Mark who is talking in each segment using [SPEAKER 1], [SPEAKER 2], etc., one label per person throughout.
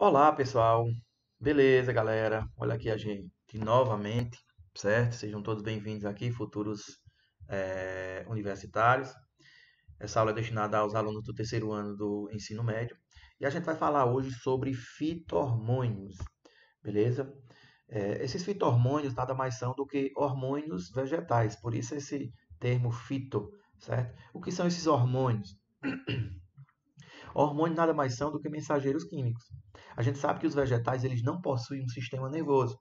[SPEAKER 1] Olá, pessoal. Beleza, galera? Olha aqui a gente novamente, certo? Sejam todos bem-vindos aqui, futuros é, universitários. Essa aula é destinada aos alunos do terceiro ano do ensino médio. E a gente vai falar hoje sobre fitormônios, beleza? É, esses fitormônios nada mais são do que hormônios vegetais, por isso esse termo fito, certo? O que são esses hormônios? Hormônios nada mais são do que mensageiros químicos. A gente sabe que os vegetais eles não possuem um sistema nervoso.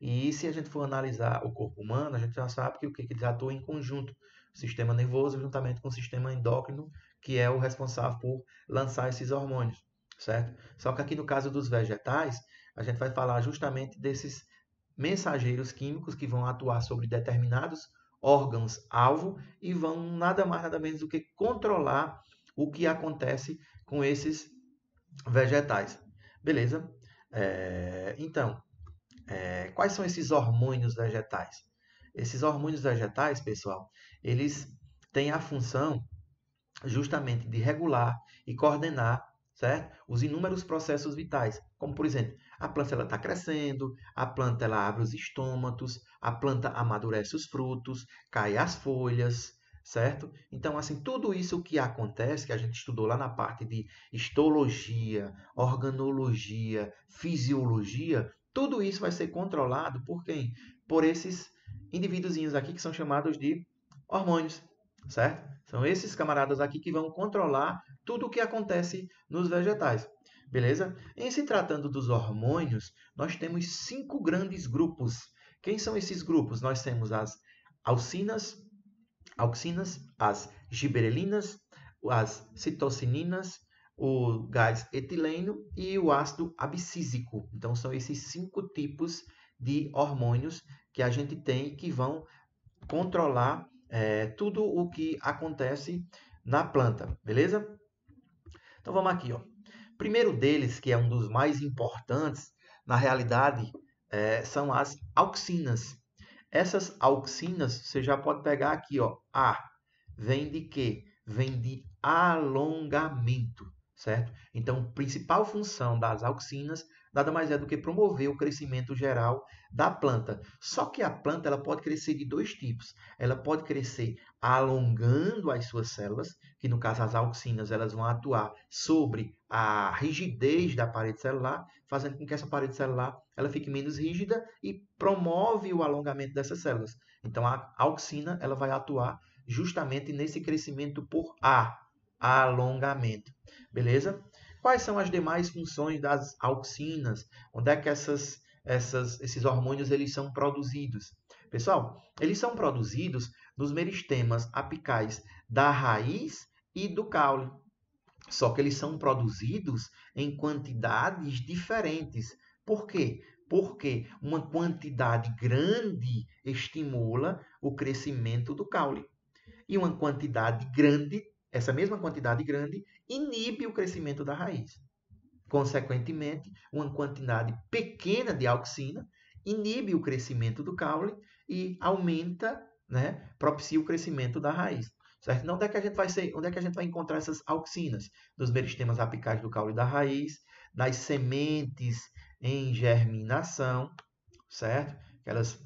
[SPEAKER 1] E se a gente for analisar o corpo humano, a gente já sabe que o que eles atuam em conjunto, o sistema nervoso juntamente com o sistema endócrino, que é o responsável por lançar esses hormônios, certo? Só que aqui no caso dos vegetais, a gente vai falar justamente desses mensageiros químicos que vão atuar sobre determinados órgãos-alvo e vão nada mais nada menos do que controlar o que acontece com esses vegetais. Beleza? É, então, é, quais são esses hormônios vegetais? Esses hormônios vegetais, pessoal, eles têm a função justamente de regular e coordenar certo? os inúmeros processos vitais, como por exemplo, a planta está crescendo, a planta ela abre os estômatos, a planta amadurece os frutos, cai as folhas, certo? Então, assim, tudo isso que acontece, que a gente estudou lá na parte de histologia, organologia, fisiologia, tudo isso vai ser controlado por quem? Por esses indivíduos aqui que são chamados de hormônios, certo? São esses camaradas aqui que vão controlar tudo o que acontece nos vegetais. Beleza? Em se tratando dos hormônios, nós temos cinco grandes grupos. Quem são esses grupos? Nós temos as alcinas, auxinas, as giberelinas, as citocininas, o gás etileno e o ácido abscísico. Então, são esses cinco tipos de hormônios que a gente tem que vão controlar é, tudo o que acontece na planta, beleza? Então, vamos aqui. Ó. Primeiro deles, que é um dos mais importantes, na realidade, é, são as auxinas. Essas auxinas, você já pode pegar aqui, ó. A vem de quê? Vem de alongamento, certo? Então, a principal função das auxinas nada mais é do que promover o crescimento geral da planta. Só que a planta ela pode crescer de dois tipos. Ela pode crescer alongando as suas células, que no caso as auxinas elas vão atuar sobre a rigidez da parede celular, fazendo com que essa parede celular ela fique menos rígida e promove o alongamento dessas células. Então a auxina ela vai atuar justamente nesse crescimento por A, alongamento. Beleza? Quais são as demais funções das auxinas? Onde é que essas, essas, esses hormônios eles são produzidos? Pessoal, eles são produzidos nos meristemas apicais da raiz e do caule. Só que eles são produzidos em quantidades diferentes. Por quê? Porque uma quantidade grande estimula o crescimento do caule. E uma quantidade grande essa mesma quantidade grande inibe o crescimento da raiz. Consequentemente, uma quantidade pequena de auxina inibe o crescimento do caule e aumenta, né, propicia o crescimento da raiz. Certo? Então, onde é que a gente vai ser, onde é que a gente vai encontrar essas auxinas? Nos meristemas apicais do caule da raiz, nas sementes em germinação, certo? Que elas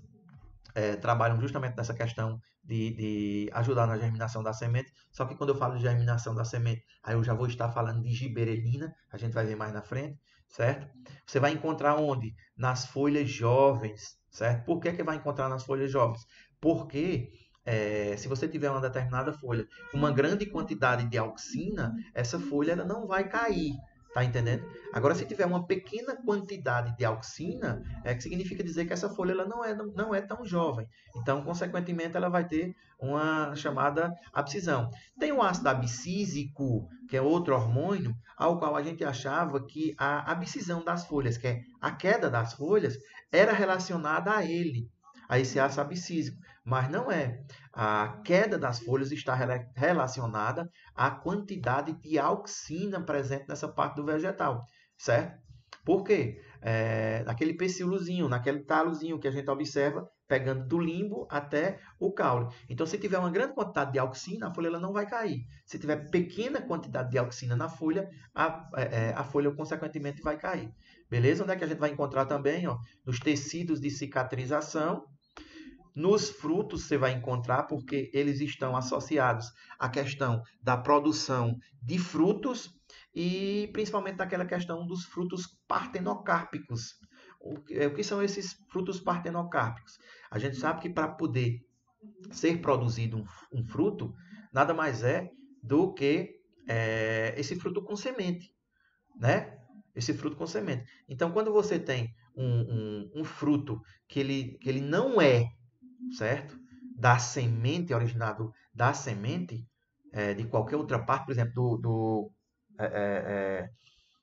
[SPEAKER 1] é, trabalham justamente nessa questão de, de, ajudar na germinação da semente. Só que quando eu falo de germinação da semente, aí eu já vou estar falando de giberelina, a gente vai ver mais na frente, certo? Você vai encontrar onde? Nas folhas jovens, certo? Por que, que vai encontrar nas folhas jovens? Porque é, se você tiver uma determinada folha uma grande quantidade de auxina, essa folha ela não vai cair, Tá entendendo? Agora, se tiver uma pequena quantidade de auxina, é que significa dizer que essa folha ela não, é, não é tão jovem. Então, consequentemente, ela vai ter uma chamada abscisão. Tem o ácido abscísico, que é outro hormônio, ao qual a gente achava que a abscisão das folhas, que é a queda das folhas, era relacionada a ele, a esse ácido abscísico. Mas não é. A queda das folhas está relacionada à quantidade de auxina presente nessa parte do vegetal, certo? Por quê? É, naquele pecíolozinho, naquele talozinho que a gente observa, pegando do limbo até o caule. Então, se tiver uma grande quantidade de auxina, a folha ela não vai cair. Se tiver pequena quantidade de auxina na folha, a, é, é, a folha, consequentemente, vai cair. Beleza? Onde é que a gente vai encontrar também? Ó, nos tecidos de cicatrização. Nos frutos você vai encontrar, porque eles estão associados à questão da produção de frutos e principalmente naquela questão dos frutos partenocárpicos. O que, é, o que são esses frutos partenocárpicos? A gente sabe que para poder ser produzido um, um, fruto, nada mais é do que é, esse fruto com semente, né? Esse fruto com semente. Então, quando você tem um, um, um fruto que ele, que ele não é, certo? Da semente, originado da semente, é, de qualquer outra parte, por exemplo, do, do é, é, é,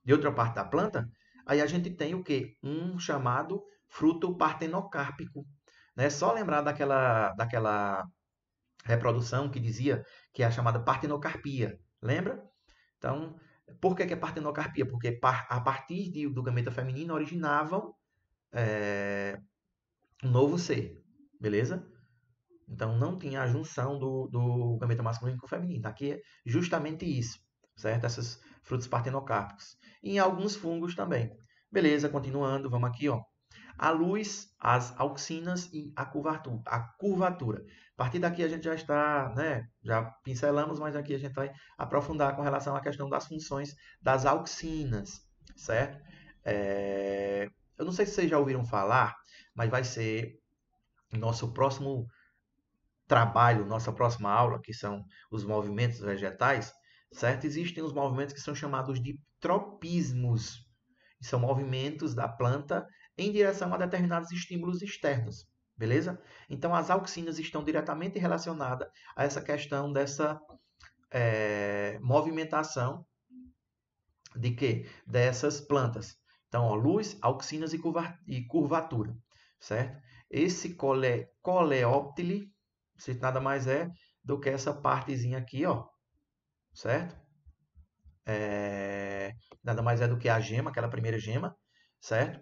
[SPEAKER 1] de outra parte da planta, aí a gente tem o que? Um chamado fruto partenocárpico. Né? Só lembrar daquela, daquela reprodução que dizia que é a chamada partenocarpia. Lembra? Então, por que, que é partenocarpia? Porque a partir de, do gameta feminino originavam é, um novo ser. Beleza? Então, não tinha a junção do, do gameta masculino com o feminino. Aqui é justamente isso certo? Essas frutos partenocárpicos. E em alguns fungos também. Beleza, continuando, vamos aqui, ó. A luz, as auxinas e a curvatura. A curvatura. A partir daqui a gente já está, né? Já pincelamos, mas aqui a gente vai aprofundar com relação à questão das funções das auxinas, certo? É... Eu não sei se vocês já ouviram falar, mas vai ser nosso próximo trabalho, nossa próxima aula, que são os movimentos vegetais, certo? Existem os movimentos que são chamados de tropismos. São movimentos da planta em direção a determinados estímulos externos, beleza? Então, as auxinas estão diretamente relacionadas a essa questão dessa é, movimentação de quê? Dessas plantas. Então, ó, luz, auxinas e, e curvatura, certo? Esse cole, coleóptile, nada mais é do que essa partezinha aqui, ó, certo? É, nada mais é do que a gema, aquela primeira gema, certo?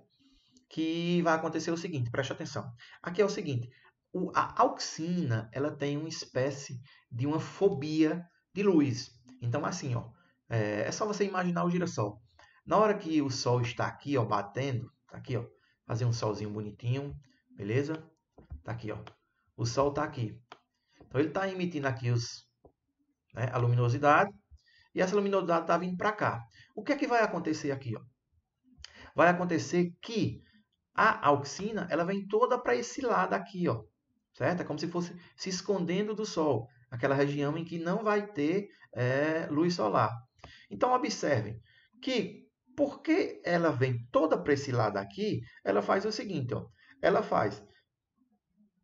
[SPEAKER 1] Que vai acontecer o seguinte, preste atenção. Aqui é o seguinte, o, a auxina, ela tem uma espécie de uma fobia de luz. Então, assim, ó, é, é só você imaginar o girassol. Na hora que o sol está aqui, ó, batendo, tá aqui, ó, fazer um solzinho bonitinho, beleza? Tá aqui, ó. O sol tá aqui. Então, ele está emitindo aqui os, né, a luminosidade, e essa luminosidade está vindo para cá. O que é que vai acontecer aqui? Ó? Vai acontecer que a auxina ela vem toda para esse lado aqui, ó, certo? É como se fosse se escondendo do Sol, aquela região em que não vai ter é, luz solar. Então, observem que porque ela vem toda para esse lado aqui, ela faz o seguinte, ó, ela faz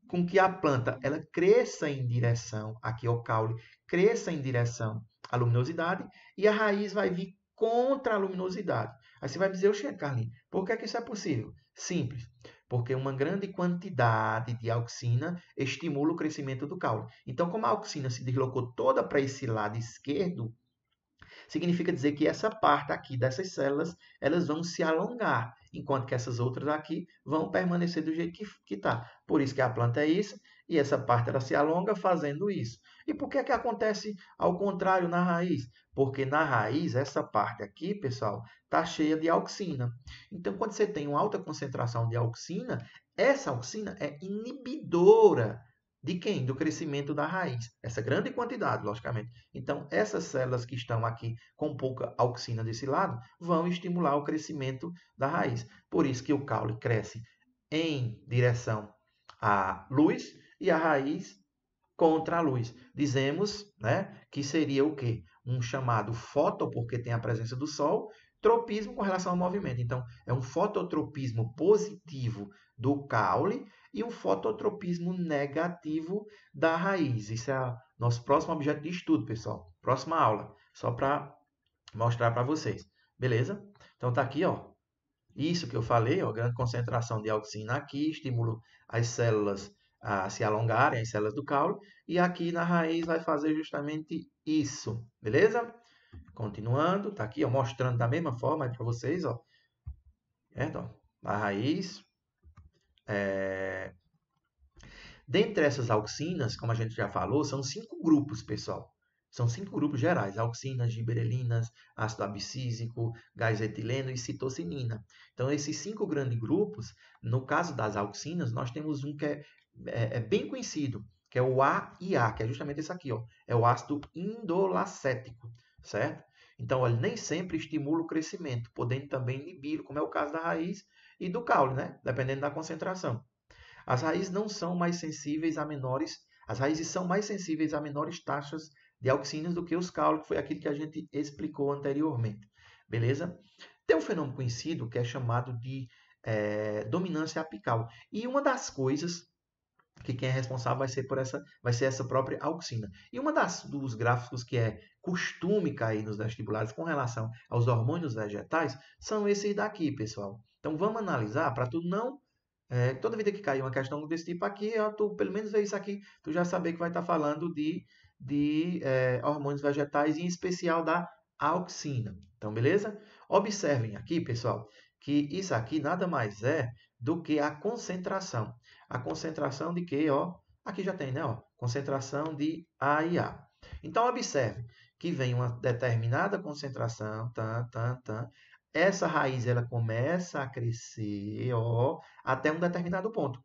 [SPEAKER 1] com que a planta ela cresça em direção aqui ao caule, cresça em direção à luminosidade e a raiz vai vir contra a luminosidade. Aí você vai dizer, oxe, Carlinhos, por que, é que isso é possível? Simples, porque uma grande quantidade de auxina estimula o crescimento do caule. Então, como a auxina se deslocou toda para esse lado esquerdo, significa dizer que essa parte aqui dessas células, elas vão se alongar, enquanto que essas outras aqui vão permanecer do jeito que está. Por isso que a planta é isso, e essa parte ela se alonga fazendo isso. E por que, que acontece ao contrário na raiz? Porque na raiz, essa parte aqui, pessoal, está cheia de auxina. Então, quando você tem uma alta concentração de auxina, essa auxina é inibidora de quem? Do crescimento da raiz. Essa grande quantidade, logicamente. Então, essas células que estão aqui com pouca auxina desse lado vão estimular o crescimento da raiz. Por isso que o caule cresce em direção à luz e a raiz contra a luz. Dizemos né, que seria o quê? Um chamado foto, porque tem a presença do Sol, tropismo com relação ao movimento. Então, é um fototropismo positivo do caule e um fototropismo negativo da raiz. Isso é nosso próximo objeto de estudo, pessoal. Próxima aula, só para mostrar para vocês. Beleza? Então tá aqui, ó. Isso que eu falei, ó, grande concentração de auxina aqui, estimula as células a se alongarem, as células do caule, e aqui na raiz vai fazer justamente isso, beleza? Continuando, tá aqui, ó, mostrando da mesma forma para vocês, ó. Certo? A raiz, é, Dentre essas auxinas, como a gente já falou, são cinco grupos, pessoal. São cinco grupos gerais: auxinas, giberelinas, ácido abscísico, gás etileno e citocinina. Então, esses cinco grandes grupos, no caso das auxinas, nós temos um que é, é, é bem conhecido, que é o AIA, que é justamente esse aqui, ó, é o ácido indolacético, certo? Então, olha, nem sempre estimula o crescimento, podendo também inibi-lo, como é o caso da raiz e do caule, né? Dependendo da concentração. As raízes não são mais sensíveis a menores, as raízes são mais sensíveis a menores taxas de auxinas do que os caules, que foi aquilo que a gente explicou anteriormente. Beleza? Tem um fenômeno conhecido que é chamado de é, dominância apical. E uma das coisas que quem é responsável vai ser por essa, vai ser essa própria auxina. E uma das dos gráficos que é costume cair nos vestibulares com relação aos hormônios vegetais são esses daqui, pessoal. Então vamos analisar para tu não é, toda vida que cair uma questão desse tipo aqui, ó, tu pelo menos vê isso aqui, tu já saber que vai estar tá falando de, de é, hormônios vegetais, em especial da auxina. Então, beleza? Observem aqui, pessoal, que isso aqui nada mais é do que a concentração. A concentração de que, ó, aqui já tem, né, ó, concentração de A e A. Então, observe que vem uma determinada concentração, tan, tan, tan, essa raiz ela começa a crescer ó, até um determinado ponto.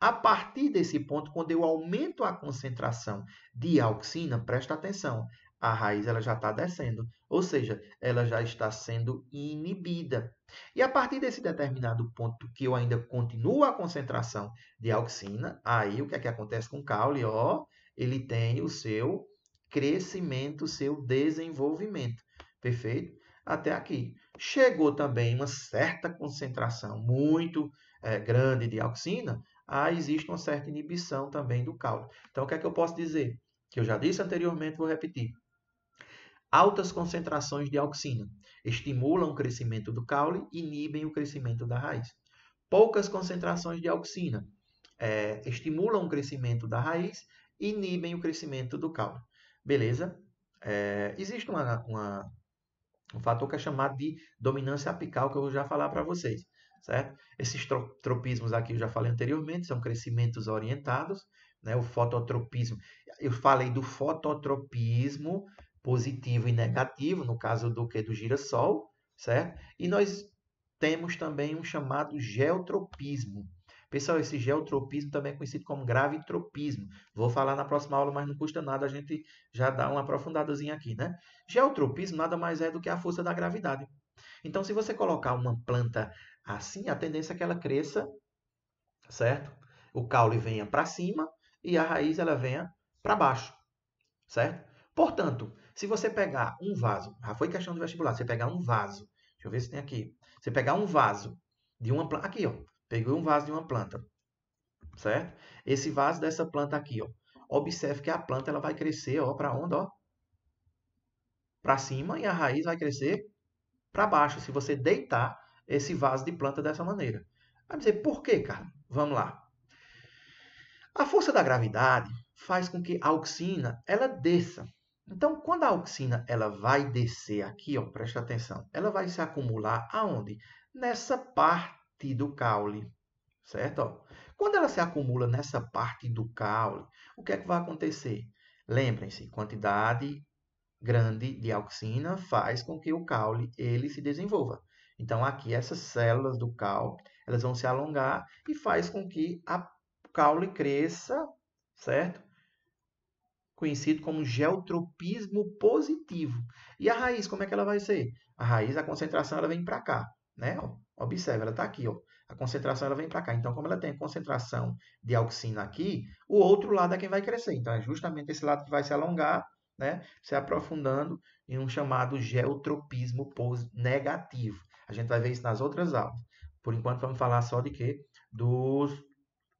[SPEAKER 1] A partir desse ponto, quando eu aumento a concentração de auxina, presta atenção, a raiz ela já está descendo, ou seja, ela já está sendo inibida. E a partir desse determinado ponto que eu ainda continuo a concentração de auxina, aí o que é que acontece com o caule? Ó, ele tem o seu crescimento, seu desenvolvimento. Perfeito? Até aqui. Chegou também uma certa concentração muito é, grande de auxina, aí existe uma certa inibição também do caule. Então, o que é que eu posso dizer? Que eu já disse anteriormente, vou repetir. Altas concentrações de auxina estimulam o crescimento do caule e inibem o crescimento da raiz. Poucas concentrações de auxina é, estimulam o crescimento da raiz e inibem o crescimento do caule. Beleza? É, existe uma, uma, um fator que é chamado de dominância apical, que eu vou já falar para vocês, certo? Esses tropismos aqui eu já falei anteriormente, são crescimentos orientados, né? O fototropismo, eu falei do fototropismo positivo e negativo, no caso do que do girassol, certo? E nós temos também um chamado geotropismo, Pessoal, esse geotropismo também é conhecido como gravitropismo. Vou falar na próxima aula, mas não custa nada a gente já dar uma aprofundadazinha aqui, né? Geotropismo nada mais é do que a força da gravidade. Então, se você colocar uma planta assim, a tendência é que ela cresça, certo? O caule venha para cima e a raiz ela venha para baixo, certo? Portanto, se você pegar um vaso, já foi questão do vestibular, você pegar um vaso, deixa eu ver se tem aqui. Você pegar um vaso de uma planta, aqui ó, Peguei um vaso de uma planta, certo? Esse vaso dessa planta aqui, ó. Observe que a planta ela vai crescer, ó, para onde, ó? Para cima e a raiz vai crescer para baixo, se você deitar esse vaso de planta dessa maneira. Vai dizer, por quê, cara? Vamos lá. A força da gravidade faz com que a auxina ela desça. Então, quando a auxina ela vai descer aqui, ó, presta atenção, ela vai se acumular aonde? Nessa parte do caule, certo? Quando ela se acumula nessa parte do caule, o que é que vai acontecer? Lembrem-se, quantidade grande de auxina faz com que o caule ele se desenvolva. Então aqui essas células do caule, elas vão se alongar e faz com que a caule cresça, certo? Conhecido como geotropismo positivo. E a raiz, como é que ela vai ser? A raiz, a concentração, ela vem para cá, né? Observe, ela está aqui, ó. A concentração ela vem para cá. Então, como ela tem concentração de auxina aqui, o outro lado é quem vai crescer. Então, é justamente esse lado que vai se alongar, né? Se aprofundando em um chamado geotropismo negativo. A gente vai ver isso nas outras aulas. Por enquanto, vamos falar só de quê? Dos,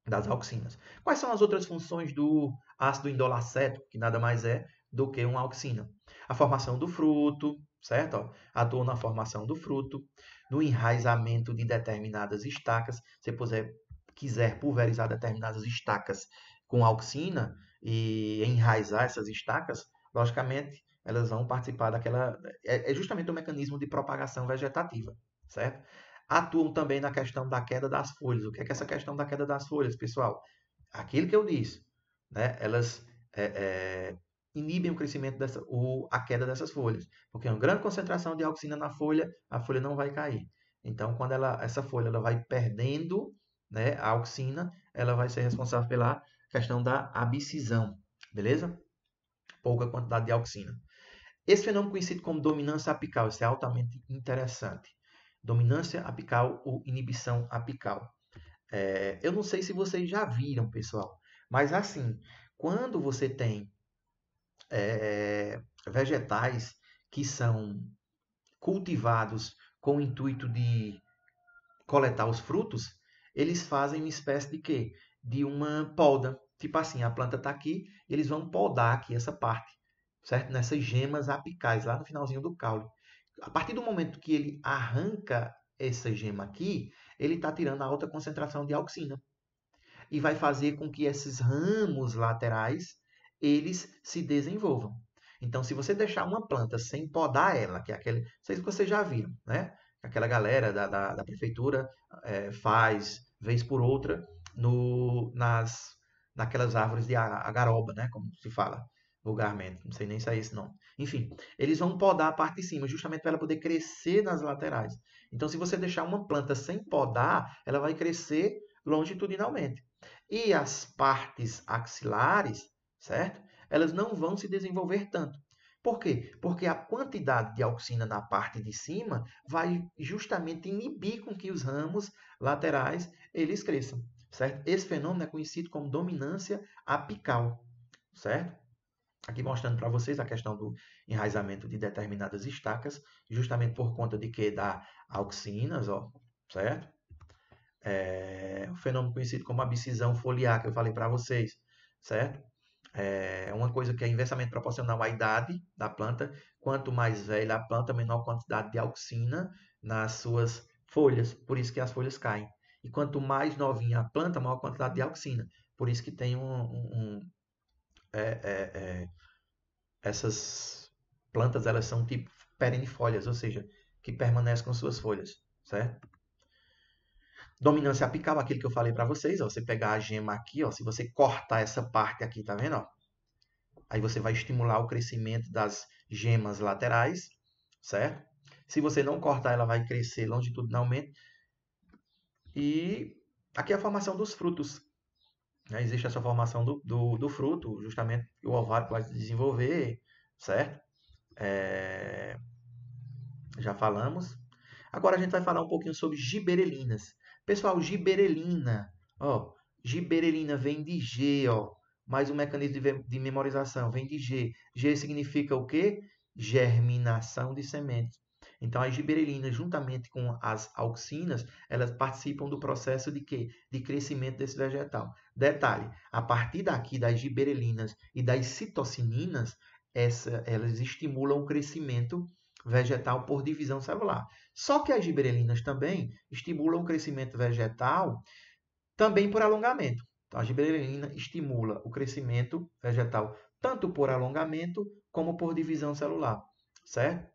[SPEAKER 1] das auxinas. Quais são as outras funções do ácido indolacético, que nada mais é do que uma auxina? A formação do fruto, certo? Ó, atua na formação do fruto, no enraizamento de determinadas estacas. Se você quiser pulverizar determinadas estacas com auxina e enraizar essas estacas, logicamente elas vão participar daquela. É, é justamente o mecanismo de propagação vegetativa, certo? Atuam também na questão da queda das folhas. O que é, que é essa questão da queda das folhas, pessoal? aquilo que eu disse, né? Elas é, é, inibem o crescimento dessa, o, a queda dessas folhas, porque uma grande concentração de auxina na folha, a folha não vai cair. Então, quando ela, essa folha ela vai perdendo né, a auxina, ela vai ser responsável pela questão da abscisão, beleza? Pouca quantidade de auxina. Esse fenômeno conhecido como dominância apical, isso é altamente interessante. Dominância apical ou inibição apical. É, eu não sei se vocês já viram, pessoal, mas assim, quando você tem é, vegetais que são cultivados com o intuito de coletar os frutos, eles fazem uma espécie de quê? De uma poda. Tipo assim, a planta está aqui, eles vão podar aqui essa parte, certo? Nessas gemas apicais, lá no finalzinho do caule. A partir do momento que ele arranca essa gema aqui, ele está tirando a alta concentração de auxina. E vai fazer com que esses ramos laterais, eles se desenvolvam. Então, se você deixar uma planta sem podar ela, que é aquele. Se vocês já viram, né? Aquela galera da, da, da prefeitura é, faz, vez por outra, no, nas, naquelas árvores de agaroba, né? Como se fala vulgarmente. Não sei nem se é esse nome. Enfim, eles vão podar a parte de cima, justamente para ela poder crescer nas laterais. Então, se você deixar uma planta sem podar, ela vai crescer longitudinalmente. E as partes axilares, certo? Elas não vão se desenvolver tanto. Por quê? Porque a quantidade de auxina na parte de cima vai justamente inibir com que os ramos laterais eles cresçam, certo? Esse fenômeno é conhecido como dominância apical, certo? Aqui mostrando para vocês a questão do enraizamento de determinadas estacas, justamente por conta de que dá auxinas, ó, certo? É um fenômeno conhecido como abscisão foliar, que eu falei para vocês, certo? É uma coisa que é inversamente proporcional à idade da planta. Quanto mais velha a planta, menor quantidade de auxina nas suas folhas. Por isso que as folhas caem. E quanto mais novinha a planta, maior quantidade de auxina. Por isso que tem um, um, é, é, é, essas plantas elas são tipo perennifólias, ou seja, que permanecem com suas folhas, certo? Dominância apical, aquilo que eu falei para vocês, ó, você pegar a gema aqui, ó, se você cortar essa parte aqui, tá vendo? Ó? Aí você vai estimular o crescimento das gemas laterais, certo? Se você não cortar, ela vai crescer longitudinalmente. E aqui é a formação dos frutos, né? Existe essa formação do, do, do, fruto, justamente o ovário vai se desenvolver, certo? É... Já falamos. Agora a gente vai falar um pouquinho sobre giberelinas. Pessoal, giberelina, ó, giberelina vem de G, ó, mais um mecanismo de, memorização, vem de G. G significa o quê? Germinação de sementes. Então, as giberelinas, juntamente com as auxinas, elas participam do processo de quê? De crescimento desse vegetal. Detalhe, a partir daqui das giberelinas e das citocininas, essa, elas estimulam o crescimento vegetal por divisão celular. Só que as giberelinas também estimulam o crescimento vegetal também por alongamento. Então, a giberelina estimula o crescimento vegetal tanto por alongamento como por divisão celular, certo?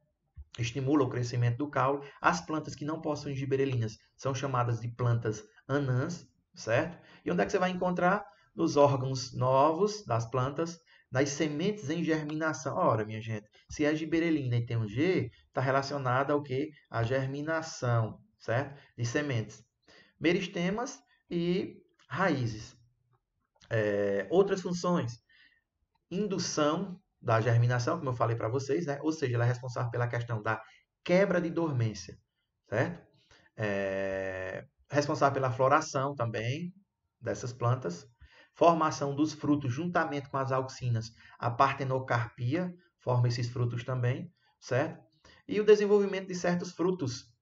[SPEAKER 1] estimula o crescimento do caule. As plantas que não possuem giberelinas são chamadas de plantas anãs, certo? E onde é que você vai encontrar? Nos órgãos novos das plantas, nas sementes em germinação. Ora, minha gente, se é giberelina e tem um G, está relacionada ao que? A germinação, certo? De sementes. Meristemas e raízes. É, outras funções. Indução da germinação, como eu falei para vocês, né? ou seja, ela é responsável pela questão da quebra de dormência, certo? É... responsável pela floração também dessas plantas, formação dos frutos juntamente com as auxinas, a partenocarpia forma esses frutos também, certo? E o desenvolvimento de certos frutos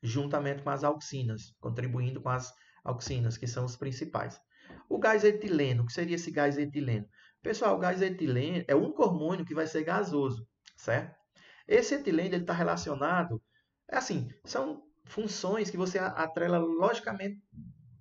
[SPEAKER 1] juntamente com as auxinas, contribuindo com as auxinas, que são os principais. O gás etileno, o que seria esse gás etileno? Pessoal, o gás etileno é o único hormônio que vai ser gasoso, certo? Esse etileno está relacionado, é assim, são funções que você atrela logicamente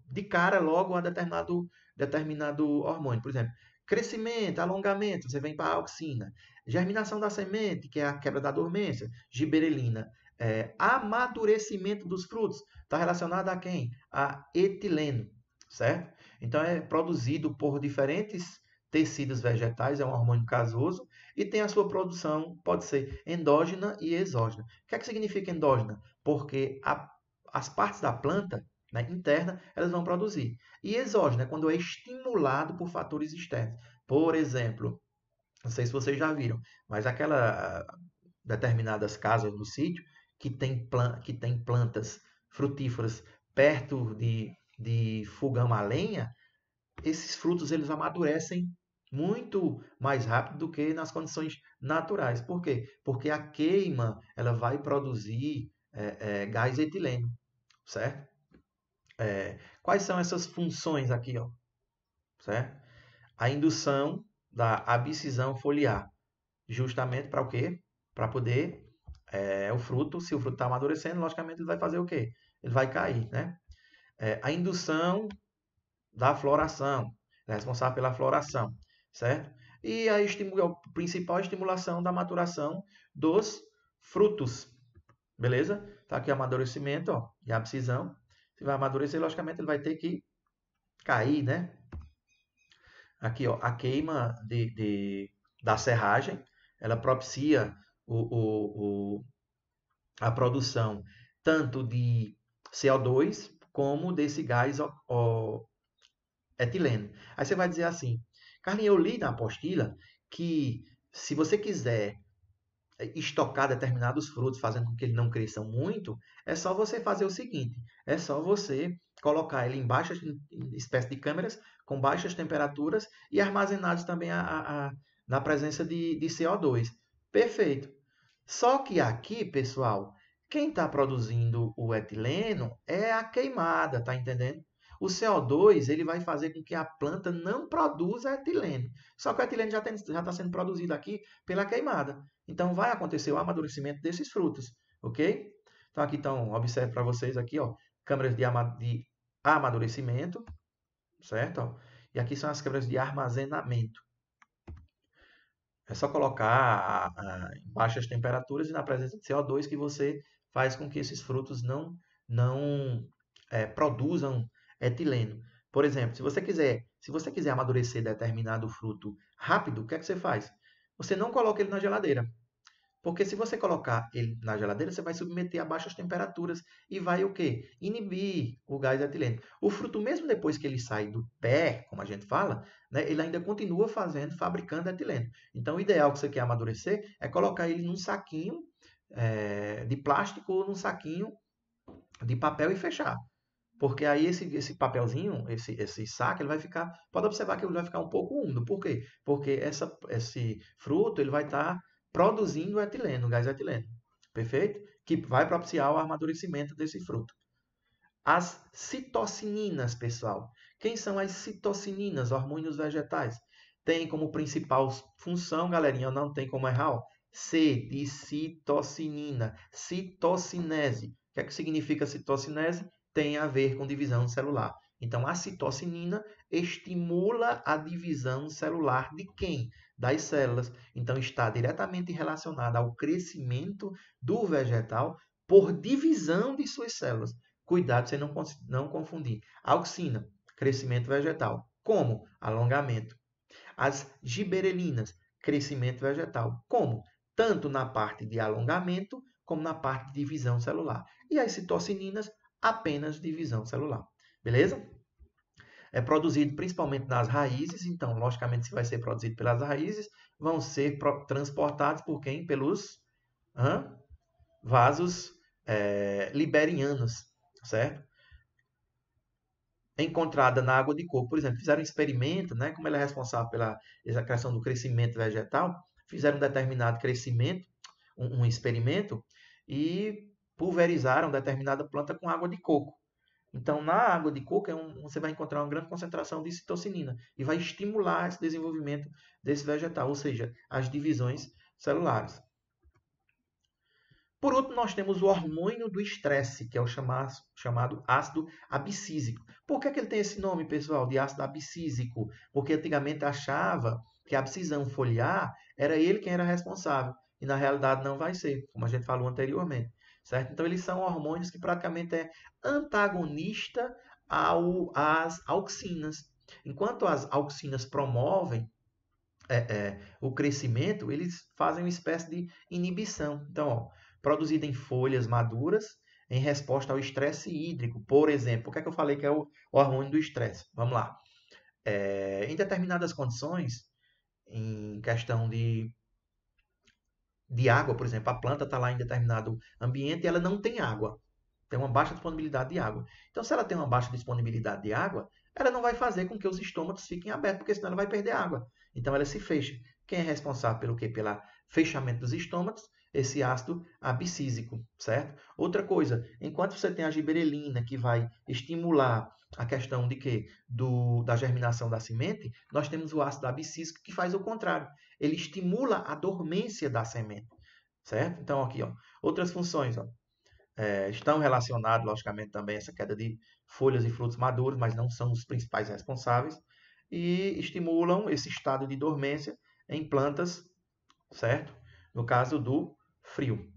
[SPEAKER 1] de cara logo a determinado, determinado hormônio. Por exemplo, crescimento, alongamento, você vem para a auxina. Germinação da semente, que é a quebra da dormência, giberelina. É, amadurecimento dos frutos, está relacionado a quem? A etileno, certo? Então é produzido por diferentes tecidos vegetais, é um hormônio casoso, e tem a sua produção, pode ser endógena e exógena. O que é que significa endógena? Porque a, as partes da planta né, interna, elas vão produzir. E exógena é quando é estimulado por fatores externos. Por exemplo, não sei se vocês já viram, mas aquela determinadas casas no sítio que tem, que tem plantas frutíferas perto de, de fogão a lenha, esses frutos eles amadurecem muito mais rápido do que nas condições naturais. Por quê? Porque a queima ela vai produzir é, é, gás etileno, certo? É, quais são essas funções aqui, ó? Certo? A indução da abscisão foliar, justamente para o quê? Para poder é, o fruto, se o fruto está amadurecendo, logicamente ele vai fazer o quê? Ele vai cair, né? É, a indução da floração, é responsável pela floração, certo? E a, a principal estimulação da maturação dos frutos, beleza? Tá aqui o amadurecimento, ó, e a abscisão. Se vai amadurecer, logicamente ele vai ter que cair, né? Aqui, ó, a queima de, de da serragem, ela propicia o, o, o, a produção tanto de CO2 como desse gás ó, ó, etileno. Aí você vai dizer assim, Carlinhos, eu li na apostila que se você quiser estocar determinados frutos, fazendo com que eles não cresçam muito, é só você fazer o seguinte: é só você colocar ele em baixas espécie de câmeras com baixas temperaturas e armazenados também a, a, a, na presença de, de CO2. Perfeito. Só que aqui, pessoal, quem está produzindo o etileno é a queimada, tá entendendo? O CO2 ele vai fazer com que a planta não produza etileno. Só que o etileno já está sendo produzido aqui pela queimada. Então vai acontecer o amadurecimento desses frutos, ok? Então aqui então observe para vocês aqui, ó, câmeras de, ama de amadurecimento, certo? E aqui são as câmeras de armazenamento. É só colocar em baixas temperaturas e na presença de CO2 que você faz com que esses frutos não, não é, produzam etileno. Por exemplo, se você quiser, se você quiser amadurecer determinado fruto rápido, o que é que você faz? Você não coloca ele na geladeira. Porque se você colocar ele na geladeira, você vai submeter a baixas temperaturas e vai o quê? Inibir o gás etileno. O fruto, mesmo depois que ele sai do pé, como a gente fala, né, ele ainda continua fazendo, fabricando etileno. Então, o ideal que você quer amadurecer é colocar ele num saquinho é, de plástico ou num saquinho de papel e fechar. Porque aí esse, esse papelzinho, esse, esse saco, ele vai ficar. Pode observar que ele vai ficar um pouco úmido. Por quê? Porque essa, esse fruto ele vai estar tá produzindo etileno, gás etileno. Perfeito? Que vai propiciar o amadurecimento desse fruto. As citocininas, pessoal. Quem são as citocininas, hormônios vegetais? Tem como principal função, galerinha, não tem como errar, ó, C de citocinina, citocinese. O que é que significa citocinese? tem a ver com divisão celular. Então, a citocinina estimula a divisão celular de quem? Das células. Então, está diretamente relacionada ao crescimento do vegetal por divisão de suas células. Cuidado você não, não confundir. Auxina, crescimento vegetal. Como? Alongamento. As giberelinas, crescimento vegetal. Como? Tanto na parte de alongamento como na parte de divisão celular. E as citocininas, apenas divisão celular. Beleza? É produzido principalmente nas raízes, então, logicamente, se vai ser produzido pelas raízes, vão ser transportados por quem? Pelos hã? vasos é, liberianos, certo? Encontrada na água de coco, por exemplo, fizeram um experimento, né, como ela é responsável pela criação do crescimento vegetal, fizeram um determinado crescimento, um, um experimento, e pulverizaram determinada planta com água de coco. Então, na água de coco, é um, você vai encontrar uma grande concentração de citocinina e vai estimular esse desenvolvimento desse vegetal, ou seja, as divisões celulares. Por último, nós temos o hormônio do estresse, que é o chamado, ácido abscísico. Por que, que ele tem esse nome, pessoal, de ácido abscísico? Porque antigamente achava que a abscisão foliar era ele quem era responsável. E na realidade não vai ser, como a gente falou anteriormente certo? Então eles são hormônios que praticamente é antagonista ao, às auxinas. Enquanto as auxinas promovem é, é, o crescimento, eles fazem uma espécie de inibição. Então, ó, produzida em folhas maduras em resposta ao estresse hídrico, por exemplo. O que é que eu falei que é o, o hormônio do estresse? Vamos lá. É, em determinadas condições, em questão de, de água, por exemplo, a planta está lá em determinado ambiente e ela não tem água. Tem uma baixa disponibilidade de água. Então, se ela tem uma baixa disponibilidade de água, ela não vai fazer com que os estômagos fiquem abertos, porque senão ela vai perder água. Então, ela se fecha. Quem é responsável pelo quê? Pelo fechamento dos estômagos? Esse ácido abscísico, certo? Outra coisa, enquanto você tem a giberelina, que vai estimular a questão de que do, da germinação da semente, nós temos o ácido abscísico que faz o contrário. Ele estimula a dormência da semente, certo? Então, aqui, ó, outras funções, ó, é, estão relacionados, logicamente, também essa queda de folhas e frutos maduros, mas não são os principais responsáveis, e estimulam esse estado de dormência em plantas, certo? No caso do frio.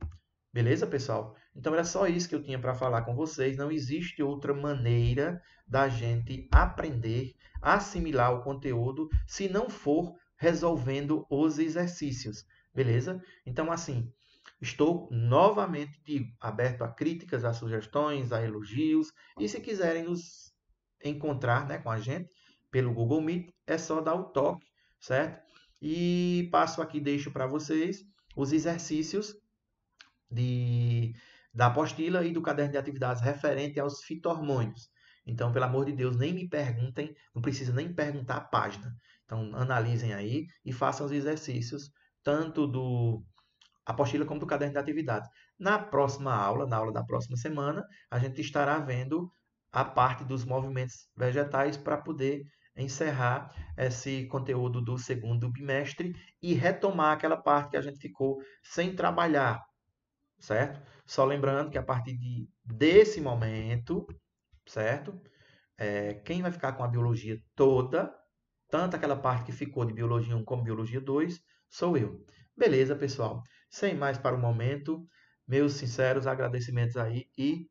[SPEAKER 1] Beleza, pessoal? Então era só isso que eu tinha para falar com vocês. Não existe outra maneira da gente aprender, assimilar o conteúdo, se não for resolvendo os exercícios. Beleza? Então, assim, estou novamente digo, aberto a críticas, a sugestões, a elogios. E se quiserem nos encontrar né, com a gente pelo Google Meet, é só dar o toque, certo? E passo aqui, deixo para vocês os exercícios de, da apostila e do caderno de atividades referente aos fitormônios. Então, pelo amor de Deus, nem me perguntem, não precisa nem perguntar a página. Então, analisem aí e façam os exercícios, tanto do apostila como do caderno de atividades. Na próxima aula, na aula da próxima semana, a gente estará vendo a parte dos movimentos vegetais para poder encerrar esse conteúdo do segundo bimestre e retomar aquela parte que a gente ficou sem trabalhar, certo? Só lembrando que a partir de, desse momento, certo? É, quem vai ficar com a biologia toda, tanto aquela parte que ficou de biologia 1 como biologia 2, sou eu. Beleza, pessoal? Sem mais para o momento, meus sinceros agradecimentos aí e